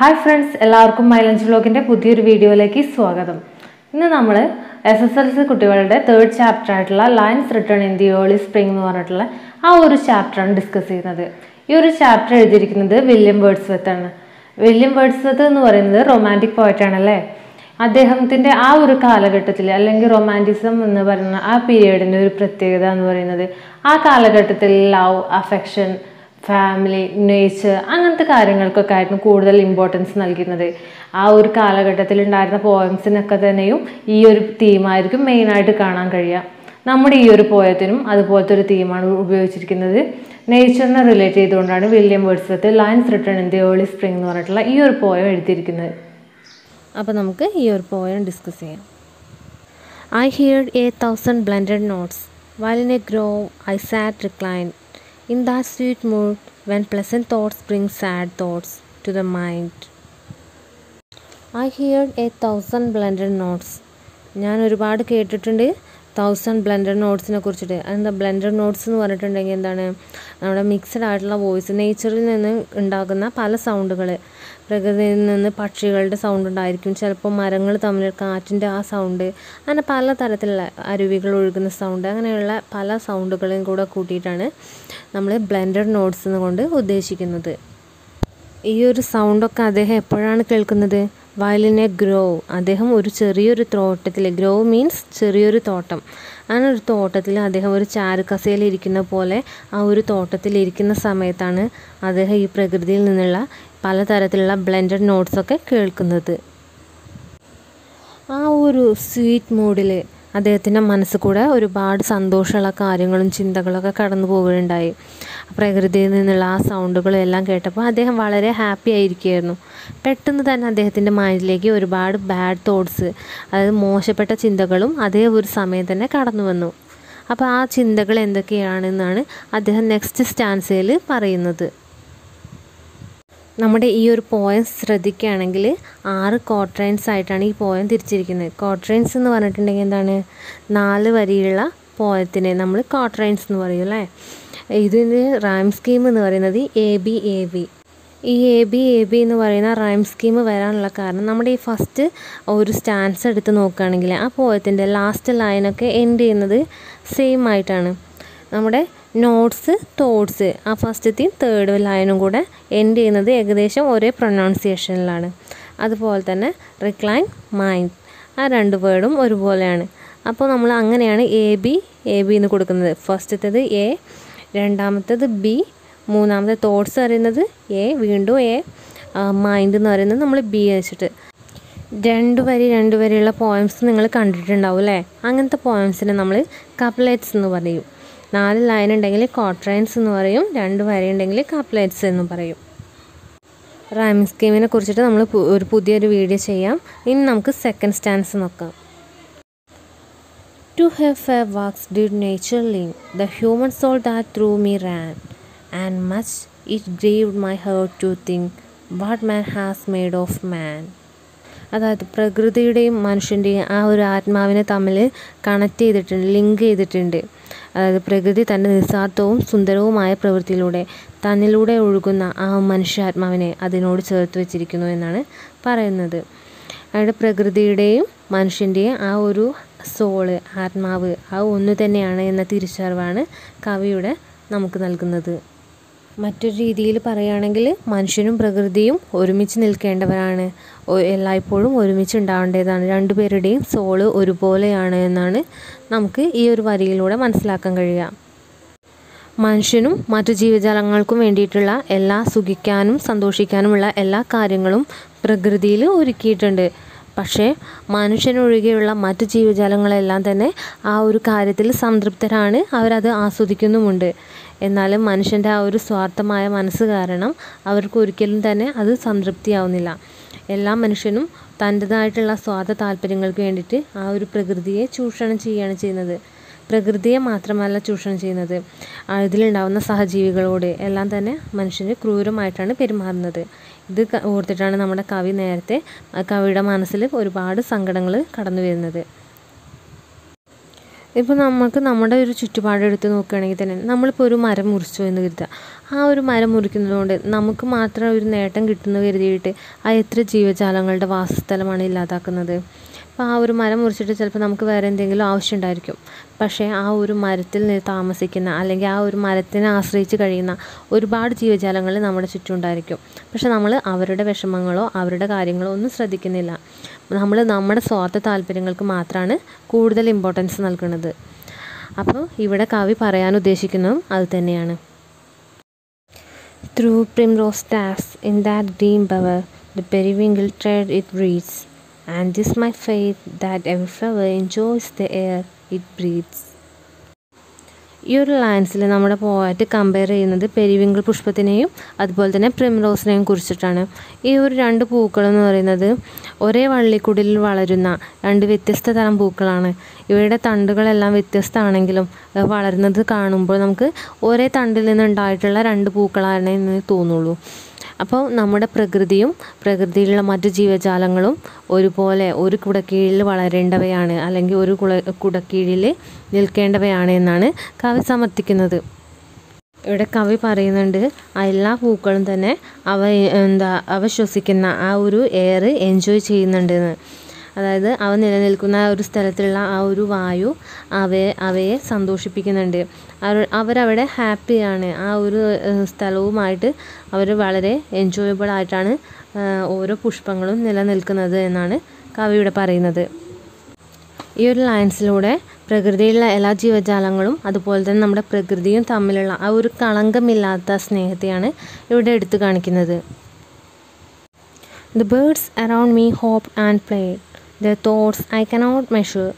Hi friends എല്ലാവർക്കും മൈലഞ്ച് വ്ലോഗിന്റെ പുതിയൊരു വീഡിയോയിലേക്ക് സ്വാഗതം. ഇന്ന് നമ്മൾ എസ് എസ് എൽ സി കുട്ടികളുടെ തേർഡ് ചാപ്റ്റർ ആയിട്ടുള്ള lions return in the early spring എന്ന് പറഞ്ഞിട്ടുള്ള ആ ഒരു ചാപ്റ്ററാണ് ഡിസ്കസ് ചെയ്യുന്നത്. ഈ ഒരു ചാപ്റ്റർ എഴുതിയിരിക്കുന്നത് വില്യം വേർഡ്സ്വത്ത് ആണ്. വില്യം വേർഡ്സ്വത്ത് എന്ന് പറയുന്നത് റൊമാന്റിക് ആണല്ലേ? അദ്ദേഹത്തിന്റെ ആ ഒരു കാലഘട്ടത്തിൽ അല്ലെങ്കിൽ റൊമാന്റിസം എന്ന് പറയുന്ന ആ പീരീഡിന്റെ ഒരു പ്രത്യേകത എന്ന് പറയുന്നത് ആ കാലഘട്ടത്തിൽ ലവ് അഫെക്ഷൻ ഫാമിലി നേച്ചർ അങ്ങനത്തെ കാര്യങ്ങൾക്കൊക്കെ ആയിരുന്നു കൂടുതൽ ഇമ്പോർട്ടൻസ് നൽകുന്നത്. ആ ഒരു കാലഘട്ടത്തിൽ ഉണ്ടായിരുന്ന പോയംസിനൊക്കെ തന്നെയും ഈ ഒരു തീമായിരിക്കും മെയിനായിട്ട് കാണാൻ കഴിയുക. നമ്മുടെ ഈ ഒരു പോയത്തിനും അതുപോലത്തെ ഒരു തീമാണ് ഉപയോഗിച്ചിരിക്കുന്നത്. നേച്ചറിനെ റിലേറ്റ് ചെയ്തുകൊണ്ടാണ് William Wordsworth lines written in the early spring എന്ന് പറഞ്ഞിട്ടുള്ള ഈ ഒരു പോയം എഴുതിയിരിക്കുന്നത്. അപ്പോൾ നമുക്ക് ഈ ഒരു പോയം ഡിസ്കസ് ചെയ്യാം. I heard a thousand blended notes while in a grove I sat reclined. in that sweet mood when pleasant thoughts bring sad thoughts to the mind. I heard a thousand blended notes. ഞാൻ ഒരുപാട് കേട്ടിട്ടുണ്ട് thousand blended നോട്ട്സിനെ കുറിച്ചിട്ട്. അതെന്താ? Blended notes എന്ന് പറഞ്ഞിട്ടുണ്ടെങ്കിൽ എന്താണ്? നമ്മുടെ mixed ആയിട്ടുള്ള വോയിസ് നേച്ചറിൽ നിന്ന് ഉണ്ടാകുന്ന പല സൗണ്ടുകൾ പ്രകൃതിയിൽ നിന്ന് പക്ഷികളുടെ സൗണ്ട് ഉണ്ടായിരിക്കും. ചിലപ്പോൾ മരങ്ങൾ തമ്മിൽ കാറ്റിന്റെ ആ സൗണ്ട് അങ്ങനെ പല തരത്തിലുള്ള അരുവികൾ ഒഴുകുന്ന സൗണ്ട് അങ്ങനെയുള്ള പല സൗണ്ടുകളെയും കൂടെ കൂട്ടിയിട്ടാണ് നമ്മൾ ബ്ലെൻഡഡ് നോട്ട്സ് എന്നുകൊണ്ട് ഉദ്ദേശിക്കുന്നത്. ഈ ഒരു സൗണ്ടൊക്കെ അദ്ദേഹം എപ്പോഴാണ് കേൾക്കുന്നത്? വയലിനെ ഗ്രോ അദ്ദേഹം ഒരു ചെറിയൊരു തോട്ടത്തിൽ ഗ്രോ മീൻസ് ചെറിയൊരു തോട്ടം. അങ്ങനെ ഒരു തോട്ടത്തിൽ അദ്ദേഹം ഒരു ചാരുകസയിൽ ഇരിക്കുന്ന പോലെ ആ ഒരു തോട്ടത്തിൽ ഇരിക്കുന്ന സമയത്താണ് അദ്ദേഹം ഈ പ്രകൃതിയിൽ നിന്നുള്ള പലതരത്തിലുള്ള ബ്ലെൻഡഡ് നോട്ട്സൊക്കെ കേൾക്കുന്നത്. ആ ഒരു സ്വീറ്റ് മൂഡിൽ അദ്ദേഹത്തിന്റെ മനസ്സിൽ കൂടെ ഒരുപാട് സന്തോഷമുള്ള കാര്യങ്ങളും ചിന്തകളൊക്കെ കടന്നു പോവുകയുണ്ടായി പ്രകൃതിയിൽ നിന്നുള്ള ആ സൗണ്ടുകളും എല്ലാം കേട്ടപ്പോൾ അദ്ദേഹം വളരെ ഹാപ്പി ആയിരിക്കുമായിരുന്നു പെട്ടെന്ന് തന്നെ അദ്ദേഹത്തിന്റെ മൈൻഡിലേക്ക് ഒരുപാട് ബാഡ് തോട്ട്സ് അതായത് മോശപ്പെട്ട ചിന്തകളും അതേ ഒരു സമയം തന്നെ കടന്നു വന്നു. അപ്പോൾ ആ ചിന്തകൾ എന്തൊക്കെയാണെന്നാണ് അദ്ദേഹം നെക്സ്റ്റ് സ്റ്റാൻസയിൽ പറയുന്നത്. നമ്മുടെ ഈ ഒരു പോയം ശ്രദ്ധിക്കുകയാണെങ്കിൽ ആറ് കോട്രൈൻസ് ആയിട്ടാണ് ഈ പോയം തിരിച്ചിരിക്കുന്നത്. കോട്രൈൻസ് എന്ന് പറഞ്ഞിട്ടുണ്ടെങ്കിൽ എന്താണ്? നാല് വരിയുള്ള പോയത്തിനെ നമ്മൾ കോട്രൈൻസ് എന്ന് പറയും അല്ലേ? ഇതിന് റാം സ്കീം എന്ന് പറയുന്നത് എ ബി എ ബി ഈ എ ബി എ ബി എന്ന് പറയുന്ന റൈം സ്കീം വരാനുള്ള കാരണം നമ്മുടെ ഈ ഫസ്റ്റ് ഒരു സ്റ്റാൻസ് എടുത്ത് നോക്കുകയാണെങ്കിൽ ആ പോയത്തിന്റെ ലാസ്റ്റ് ലൈനൊക്കെ എൻഡ് ചെയ്യുന്നത് സെയിം ആയിട്ടാണ്. നമ്മുടെ നോട്ട്സ് തോട്ട്സ് ആ ഫസ്റ്റത്തെയും തേർഡ് ലൈനും കൂടെ എൻഡ് ചെയ്യുന്നത് ഏകദേശം ഒരേ പ്രൊനൗൺസിയേഷനിലാണ് അതുപോലെ തന്നെ റിക്ലൈൻ മൈൻഡ് ആ രണ്ട് വേർഡും ഒരുപോലെയാണ്. അപ്പോൾ നമ്മൾ അങ്ങനെയാണ് എ ബി എ ബി എന്ന് കൊടുക്കുന്നത്. ഫസ്റ്റത്തേത് എ രണ്ടാമത്തേത് ബി മൂന്നാമത്തെ തോട്ട്സ് പറയുന്നത് എ വീണ്ടും എ മൈൻഡ് എന്ന് പറയുന്നത് നമ്മൾ ബി വെച്ചിട്ട്. രണ്ട് വരി രണ്ട് വരിയുള്ള പോയംസ് നിങ്ങൾ കണ്ടിട്ടുണ്ടാവും അല്ലേ? അങ്ങനത്തെ പോയംസിനെ നമ്മൾ കപ്ലേറ്റ്സ് എന്ന് പറയും. നാല് ലൈൻ ഉണ്ടെങ്കിൽ കോട്രൈൻസ് എന്ന് പറയും രണ്ട് വരി ഉണ്ടെങ്കിൽ കപ്ലേറ്റ്സ് എന്ന് പറയും. റൈമിംഗ് സ്കീമിനെ കുറിച്ചിട്ട് നമ്മൾ ഒരു പുതിയൊരു വീഡിയോ ചെയ്യാം. ഇനി നമുക്ക് സെക്കൻഡ് സ്റ്റാൻസ് നോക്കാം. To her fair works did nature link the human soul that through me ran and much it grieved my heart to think what man has made of man അതായത് പ്രകൃതിയുടെയും മനുഷ്യന്റെയും ആ ഒരു ആത്മാവിനെ തമ്മിൽ കണക്ട് ചെയ്തിട്ടുണ്ട് link ചെയ്തിട്ടുണ്ട്. അതായത് പ്രകൃതി തന്റെ നിസ്സാർത്ഥവും സുന്ദരവുമായ പ്രവൃത്തിയിലൂടെ തന്നിലൂടെ ഒഴുകുന്ന ആ മനുഷ്യാത്മാവിനെ അതിനോട് ചേർത്ത് വെച്ചിരിക്കുന്നു എന്നാണ് പറയുന്നത്. അതായത് പ്രകൃതിയുടെയും മനുഷ്യന്റെയും ആ ഒരു സോൾ ആത്മാവ് ആ ഒന്നു തന്നെയാണ് എന്ന തിരിച്ചറിവാണ് കവിയുടെ നമുക്ക് നൽകുന്നത്. മറ്റൊരു രീതിയിൽ പറയുകയാണെങ്കിൽ മനുഷ്യനും പ്രകൃതിയും ഒരുമിച്ച് നിൽക്കേണ്ടവരാണ്. എല്ലായ്പ്പോഴും ഒരുമിച്ച് ഉണ്ടാവേണ്ടതാണ്. രണ്ടുപേരുടെയും സോൾ ഒരുപോലെയാണ് എന്നാണ് നമുക്ക് ഈ ഒരു വരിയിലൂടെ മനസ്സിലാക്കാൻ കഴിയുക. മനുഷ്യനും മറ്റു ജീവജാലങ്ങൾക്കും വേണ്ടിയിട്ടുള്ള എല്ലാ സുഖിക്കാനും സന്തോഷിക്കാനുമുള്ള എല്ലാ കാര്യങ്ങളും പ്രകൃതിയിൽ ഒരുക്കിയിട്ടുണ്ട്. പക്ഷേ മനുഷ്യനൊഴികെയുള്ള മറ്റ് ജീവജാലങ്ങളെല്ലാം തന്നെ ആ ഒരു കാര്യത്തിൽ സംതൃപ്തരാണ്. അവരത് ആസ്വദിക്കുന്നുമുണ്ട്. എന്നാലും മനുഷ്യന്റെ ആ ഒരു സ്വാർത്ഥമായ മനസ്സ് കാരണം അവർക്ക് ഒരിക്കലും തന്നെ അത് സംതൃപ്തിയാവുന്നില്ല. എല്ലാ മനുഷ്യനും തന്റെതായിട്ടുള്ള സ്വാർത്ഥ താല്പര്യങ്ങൾക്ക് വേണ്ടിയിട്ട് ആ ഒരു പ്രകൃതിയെ ചൂഷണം ചെയ്യുകയാണ് ചെയ്യുന്നത്. പ്രകൃതിയെ മാത്രമല്ല ചൂഷണം ചെയ്യുന്നത്. ഇതിലുണ്ടാവുന്ന സഹജീവികളോട് എല്ലാം തന്നെ മനുഷ്യന് ക്രൂരമായിട്ടാണ് പെരുമാറുന്നത്. ഇത് ഓർത്തിട്ടാണ് നമ്മുടെ കവി നേരത്തെ കവിയുടെ മനസ്സിൽ ഒരുപാട് സങ്കടങ്ങൾ കടന്നു വരുന്നത്. ഇപ്പോൾ നമുക്ക് നമ്മുടെ ഒരു ചുറ്റുപാട് എടുത്ത് നോക്കുകയാണെങ്കിൽ തന്നെ നമ്മളിപ്പോൾ ഒരു മരം മുറിച്ചു എന്ന് കരുതുക. ആ ഒരു മരം മുറിക്കുന്നതുകൊണ്ട് നമുക്ക് മാത്രം ഒരു നേട്ടം കിട്ടുന്നു കരുതിയിട്ട് ആ എത്ര ജീവജാലങ്ങളുടെ വാസസ്ഥലമാണ് ഇല്ലാതാക്കുന്നത്. അപ്പോൾ ആ ഒരു മരം മുറിച്ചിട്ട് ചിലപ്പോൾ നമുക്ക് വേറെ എന്തെങ്കിലും ആവശ്യം ഉണ്ടായിരിക്കും പക്ഷേ ആ ഒരു മരത്തിൽ താമസിക്കുന്ന അല്ലെങ്കിൽ ആ ഒരു മരത്തിനെ ആശ്രയിച്ച് കഴിയുന്ന ഒരുപാട് ജീവജാലങ്ങൾ നമ്മുടെ ചുറ്റും ഉണ്ടായിരിക്കും. പക്ഷെ നമ്മൾ അവരുടെ വിഷമങ്ങളോ അവരുടെ കാര്യങ്ങളോ ഒന്നും ശ്രദ്ധിക്കുന്നില്ല. നമ്മൾ നമ്മുടെ സ്വാർത്ഥ താല്പര്യങ്ങൾക്ക് മാത്രമാണ് കൂടുതൽ ഇമ്പോർട്ടൻസ് നൽകുന്നത്. അപ്പോൾ ഇവിടെ കവി പറയാൻ ഉദ്ദേശിക്കുന്നതും അത് തന്നെയാണ്. Through primrose stars in that green bower, the periwinkle trailed it breathes, and this my faith that every flower enjoys the air it breathes. ഈ ഒരു ലൈൻസിൽ നമ്മുടെ പോയിട്ട് കമ്പയർ ചെയ്യുന്നത് പെരിവിങ്കിൾ പുഷ്പത്തിനെയും അതുപോലെ തന്നെ പ്രിംറോസിനെയും കുറിച്ചിട്ടാണ്. ഈ ഒരു രണ്ട് പൂക്കളെന്ന് പറയുന്നത് ഒരേ വള്ളിക്കുടിലിൽ വളരുന്ന രണ്ട് വ്യത്യസ്ത തരം പൂക്കളാണ്. ഇവയുടെ തണ്ടുകളെല്ലാം വ്യത്യസ്തമാണെങ്കിലും വളരുന്നത് കാണുമ്പോൾ നമുക്ക് ഒരേ തണ്ടിൽ നിന്നുണ്ടായിട്ടുള്ള രണ്ട് പൂക്കളാണ് എന്ന് തോന്നുള്ളൂ. അപ്പോൾ നമ്മുടെ പ്രകൃതിയും പ്രകൃതിയിലുള്ള മറ്റു ജീവജാലങ്ങളും ഒരുപോലെ ഒരു കുടക്കീഴിൽ വളരേണ്ടവയാണ് അല്ലെങ്കിൽ ഒരു കുട കുടക്കീഴിൽ നിൽക്കേണ്ടവയാണ് എന്നാണ് കവി സമർത്ഥിക്കുന്നത്. ഇവിടെ കവി പറയുന്നുണ്ട് എല്ലാ പൂക്കളും തന്നെ അവ എന്താ അവ ശ്വസിക്കുന്ന ആ ഒരു എയർ എൻജോയ് ചെയ്യുന്നുണ്ടെന്ന്. അതായത് അവ നിലനിൽക്കുന്ന ആ ഒരു സ്ഥലത്തുള്ള ആ ഒരു വായു അവയെ അവയെ സന്തോഷിപ്പിക്കുന്നുണ്ട്. അവരവിടെ ഹാപ്പിയാണ്. ആ ഒരു സ്ഥലവുമായിട്ട് അവർ വളരെ എൻജോയബിൾ ആയിട്ടാണ് ഓരോ പുഷ്പങ്ങളും നിലനിൽക്കുന്നത് എന്നാണ് കവിയുടെ പറയുന്നത്. ഈ ഒരു ലൈൻസിലൂടെ പ്രകൃതിയിലുള്ള എല്ലാ ജീവജാലങ്ങളും അതുപോലെ തന്നെ നമ്മുടെ പ്രകൃതിയും തമ്മിലുള്ള ആ ഒരു കളങ്കമില്ലാത്ത സ്നേഹത്തെയാണ് ഇവിടെ എടുത്തു കാണിക്കുന്നത്. The birds around me hopped and played. Their thoughts I cannot measure,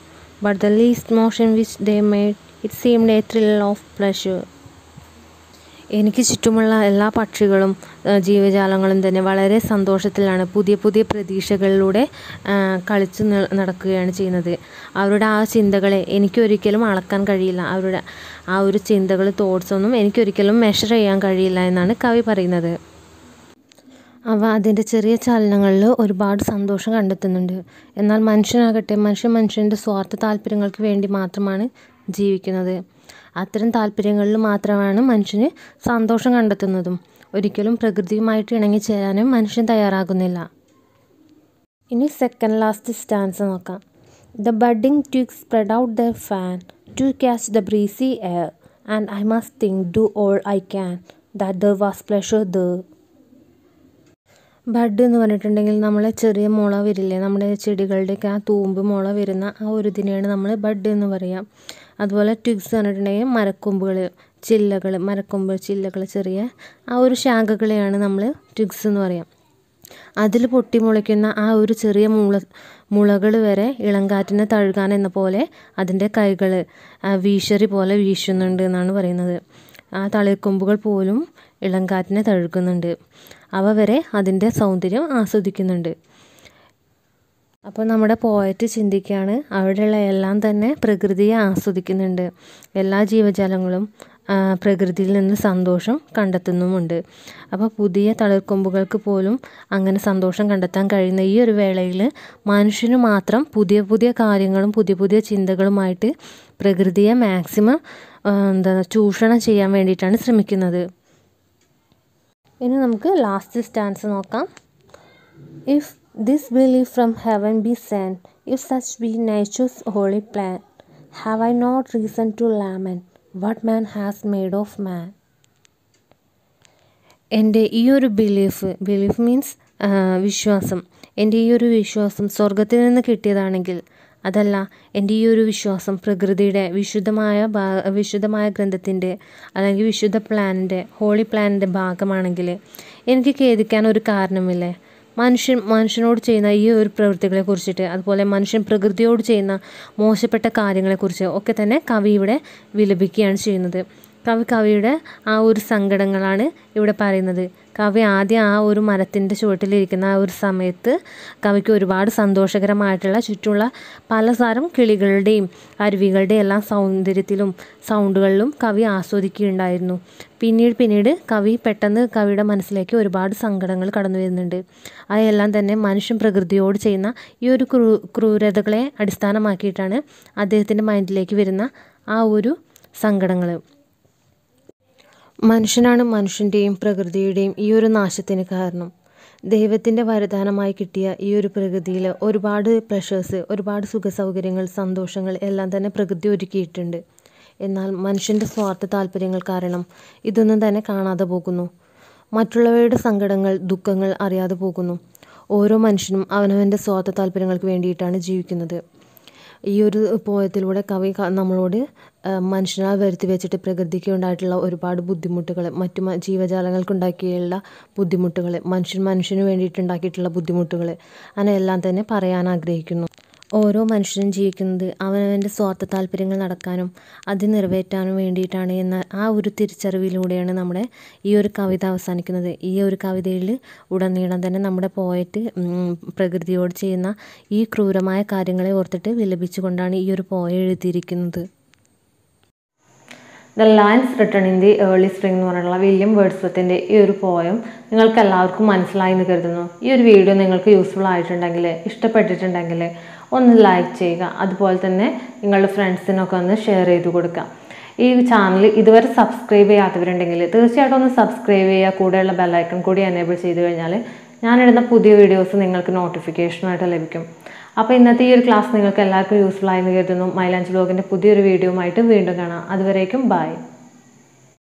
but the least motion which they made, it seemed a thrill of pleasure. എനിക്ക് ചുറ്റുമുള്ള എല്ലാ പക്ഷികളും ജീവജാലങ്ങളും തന്നെ വളരെ സന്തോഷത്തിലാണ് പുതിയ പുതിയ പ്രതീക്ഷകളിലൂടെ കളിച്ചു നടക്കുകയാണ് ചെയ്യുന്നത്. അവരുടെ ആ ചിന്തകളെ എനിക്കൊരിക്കലും അളക്കാൻ കഴിയില്ല. അവരുടെ ആ ഒരു ചിന്തകൾ തോട്ട്സൊന്നും എനിക്കൊരിക്കലും മെഷർ ചെയ്യാൻ കഴിയില്ല എന്നാണ് കവി പറയുന്നത്. അവ അതിന്റെ ചെറിയ ചലനങ്ങളിൽ ഒരുപാട് സന്തോഷം കണ്ടെത്തുന്നുണ്ട്. എന്നാൽ മനുഷ്യനാകട്ടെ മനുഷ്യൻ മനുഷ്യന്റെ സ്വാർത്ഥ താല്പര്യങ്ങൾക്ക് വേണ്ടി മാത്രമാണ് ജീവിക്കുന്നത്. അത്തരം താല്പര്യങ്ങളിൽ മാത്രമാണ് മനുഷ്യന് സന്തോഷം കണ്ടെത്തുന്നതും. ഒരിക്കലും പ്രകൃതിയുമായിട്ട് ഇണങ്ങിച്ചേരാനും മനുഷ്യൻ തയ്യാറാകുന്നില്ല. ഇനി സെക്കൻഡ് ലാസ്റ്റ് സ്റ്റാൻസ് നോക്കാം. The budding to spread out the fan to catch the breezy air and I must think do all I can that there was pleasure the bud എന്ന് പറഞ്ഞിട്ടുണ്ടെങ്കിൽ നമ്മളെ ചെറിയ മുള വരില്ലേ നമ്മുടെ ചെടികളുടെയൊക്കെ ആ തൂമ്പ് മുള വരുന്ന ആ ഒരു ഇതിനെയാണ് നമ്മൾ ബഡ് എന്ന് പറയാം. അതുപോലെ ട്വിഗ്സ് പറഞ്ഞിട്ടുണ്ടെങ്കിൽ മരക്കൊമ്പുകൾ ചില്ലകൾ മരക്കൊമ്പ് ചില്ലകൾ ചെറിയ ആ ഒരു ശാഖകളെയാണ് നമ്മൾ ട്വിഗ്സ് എന്ന് പറയാം. അതിൽ പൊട്ടി മുളയ്ക്കുന്ന ആ ഒരു ചെറിയ മുള മുളകൾ വരെ ഇളങ്കാറ്റിനെ തഴുകാൻ എന്ന പോലെ അതിന്റെ കൈകൾ വീശറി പോലെ വീശുന്നുണ്ട് എന്നാണ് പറയുന്നത്. ആ തളിർക്കൊമ്പുകൾ പോലും ഇളങ്കാറ്റിനെ തഴുകുന്നുണ്ട്. അവ വരെ അതിന്റെ സൗന്ദര്യം ആസ്വദിക്കുന്നുണ്ട്. അപ്പോൾ നമ്മുടെ പോയറ്റ് ചിന്തിക്കുകയാണ് അവിടെയുള്ള എല്ലാം തന്നെ പ്രകൃതിയെ ആസ്വദിക്കുന്നുണ്ട്. എല്ലാ ജീവജാലങ്ങളും പ്രകൃതിയിൽ നിന്ന് സന്തോഷം കണ്ടെത്തുന്നുമുണ്ട്. അപ്പോൾ പുതിയ തളിർക്കൊമ്പുകൾക്ക് പോലും അങ്ങനെ സന്തോഷം കണ്ടെത്താൻ കഴിയുന്ന ഈ ഒരു വേളയിൽ മനുഷ്യന് മാത്രം പുതിയ പുതിയ കാര്യങ്ങളും പുതിയ പുതിയ ചിന്തകളുമായിട്ട് പ്രകൃതിയെ മാക്സിമം എന്താ ചൂഷണം ചെയ്യാൻ വേണ്ടിയിട്ടാണ് ശ്രമിക്കുന്നത്. ഇനി നമുക്ക് ലാസ്റ്റ് സ്റ്റാൻസ് നോക്കാം if this belief from heaven be sent, if such be nature's holy plan, have I not reason to lament what man has made of man? എന്റെ ഈ ഒരു ബിലീഫ് ബിലീഫ് മീൻസ് വിശ്വാസം എന്റെ ഈ ഒരു വിശ്വാസം സ്വർഗത്തിൽ നിന്ന് കിട്ടിയതാണെങ്കിൽ അതല്ല എന്റെ ഈ ഒരു വിശ്വാസം പ്രകൃതിയുടെ വിശുദ്ധമായ വിശുദ്ധമായ ഗ്രന്ഥത്തിന്റെ അല്ലെങ്കിൽ വിശുദ്ധ പ്ലാനിന്റെ ഹോളി പ്ലാനിന്റെ ഭാഗമാണെങ്കിൽ എനിക്ക് ഖേദിക്കാൻ ഒരു കാരണമില്ലേ? മനുഷ്യൻ മനുഷ്യനോട് ചെയ്യുന്ന ഈ ഒരു പ്രവൃത്തികളെ കുറിച്ചിട്ട് അതുപോലെ മനുഷ്യൻ പ്രകൃതിയോട് ചെയ്യുന്ന മോശപ്പെട്ട കാര്യങ്ങളെക്കുറിച്ച് ഒക്കെ തന്നെ കവി ഇവിടെ വിലപിക്കുകയാണ് ചെയ്യുന്നത്. കവി കവിയുടെ ആ ഒരു സങ്കടങ്ങളാണ് ഇവിടെ പറയുന്നത്. കവി ആദ്യം ആ ഒരു മരത്തിന്റെ ചുവട്ടിലിരിക്കുന്ന ആ ഒരു സമയത്ത് കവിക്ക് ഒരുപാട് സന്തോഷകരമായിട്ടുള്ള ചുറ്റുമുള്ള പലതരം കിളികളുടെയും അരുവികളുടെയും എല്ലാം സൗന്ദര്യത്തിലും സൗണ്ടുകളിലും കവി ആസ്വദിക്കുകയുണ്ടായിരുന്നു. പിന്നീട് പിന്നീട് കവി പെട്ടെന്ന് കവിയുടെ മനസ്സിലേക്ക് ഒരുപാട് സങ്കടങ്ങൾ കടന്നു വരുന്നുണ്ട്. അതെല്ലാം തന്നെ മനുഷ്യൻ പ്രകൃതിയോട് ചെയ്യുന്ന ഈ ഒരു ക്രൂ ക്രൂരതകളെ അടിസ്ഥാനമാക്കിയിട്ടാണ് അദ്ദേഹത്തിന്റെ മൈൻഡിലേക്ക് വരുന്ന ആ ഒരു സങ്കടങ്ങൾ. മനുഷ്യനാണ് മനുഷ്യന്റെയും പ്രകൃതിയുടെയും ഈ ഒരു നാശത്തിന് കാരണം. ദൈവത്തിന്റെ വരദാനമായി കിട്ടിയ ഈ ഒരു പ്രകൃതിയിൽ ഒരുപാട് പ്രഷേഴ്സ് ഒരുപാട് സുഖസൗകര്യങ്ങൾ സന്തോഷങ്ങൾ എല്ലാം തന്നെ പ്രകൃതി ഒരുക്കിയിട്ടുണ്ട്. എന്നാൽ മനുഷ്യന്റെ സ്വാർത്ഥ താല്പര്യങ്ങൾ കാരണം ഇതൊന്നും തന്നെ കാണാതെ പോകുന്നു. മറ്റുള്ളവരുടെ സങ്കടങ്ങൾ ദുഃഖങ്ങൾ അറിയാതെ പോകുന്നു. ഓരോ മനുഷ്യനും അവനവന്റെ സ്വാർത്ഥ താല്പര്യങ്ങൾക്ക് വേണ്ടിയിട്ടാണ് ജീവിക്കുന്നത്. ഈ ഒരു പോയത്തിലൂടെ കവി നമ്മളോട് മനുഷ്യനാൽ വരുത്തി വെച്ചിട്ട് പ്രകൃതിക്ക് ഉണ്ടായിട്ടുള്ള ഒരുപാട് ബുദ്ധിമുട്ടുകൾ മറ്റു ജീവജാലങ്ങൾക്കുണ്ടാക്കിയുള്ള ബുദ്ധിമുട്ടുകൾ മനുഷ്യൻ മനുഷ്യന് വേണ്ടിയിട്ടുണ്ടാക്കിയിട്ടുള്ള ബുദ്ധിമുട്ടുകൾ അങ്ങനെ എല്ലാം തന്നെ പറയാൻ ആഗ്രഹിക്കുന്നു. ഓരോ മനുഷ്യനും ജീവിക്കുന്നത് അവനവന്റെ സ്വാർത്ഥ താല്പര്യങ്ങൾ നടക്കാനും അത് നിറവേറ്റാനും വേണ്ടിയിട്ടാണ് എന്ന ആ ഒരു തിരിച്ചറിവിലൂടെയാണ് നമ്മുടെ ഈ ഒരു കവിത അവസാനിക്കുന്നത്. ഈ ഒരു കവിതയിൽ ഉടനീളം തന്നെ നമ്മുടെ പോയറ്റ് പ്രകൃതിയോട് ചെയ്യുന്ന ഈ ക്രൂരമായ കാര്യങ്ങളെ ഓർത്തിട്ട് വിലപിച്ചുകൊണ്ടാണ് ഈ ഒരു പോയ എഴുതിയിരിക്കുന്നത്. The lines written in the early spring എന്ന് പറഞ്ഞിട്ടുള്ള വില്യം വേർഡ്സ്വത്തിന്റെ ഈ ഒരു പോയം നിങ്ങൾക്ക് എല്ലാവർക്കും മനസ്സിലായി എന്ന് കരുതുന്നു. ഈ ഒരു വീഡിയോ നിങ്ങൾക്ക് യൂസ്ഫുൾ ആയിട്ടുണ്ടെങ്കിൽ ഇഷ്ടപ്പെട്ടിട്ടുണ്ടെങ്കിൽ ഒന്ന് ലൈക്ക് ചെയ്യുക. അതുപോലെ തന്നെ നിങ്ങളുടെ ഫ്രണ്ട്സിനൊക്കെ ഒന്ന് ഷെയർ ചെയ്ത് കൊടുക്കുക. ഈ ചാനൽ ഇതുവരെ സബ്സ്ക്രൈബ് ചെയ്യാത്തവരുണ്ടെങ്കിൽ തീർച്ചയായിട്ടും ഒന്ന് സബ്സ്ക്രൈബ് ചെയ്യുക. കൂടെയുള്ള ബെല്ലൈക്കൺ കൂടി എനേബിൾ ചെയ്ത് കഴിഞ്ഞാൽ ഞാനിടുന്ന പുതിയ വീഡിയോസ് നിങ്ങൾക്ക് നോട്ടിഫിക്കേഷനായിട്ട് ലഭിക്കും. അപ്പോൾ ഇന്നത്തെ ഈ ഒരു ക്ലാസ് നിങ്ങൾക്ക് എല്ലാവർക്കും യൂസ്ഫുൾ ആയെന്ന് കരുതുന്നു. മൈലാഞ്ച് ബ്ലോഗിന്റെ പുതിയൊരു വീഡിയോ ആയിട്ട് വീണ്ടും കാണാം. അതുവരേക്കും ബൈ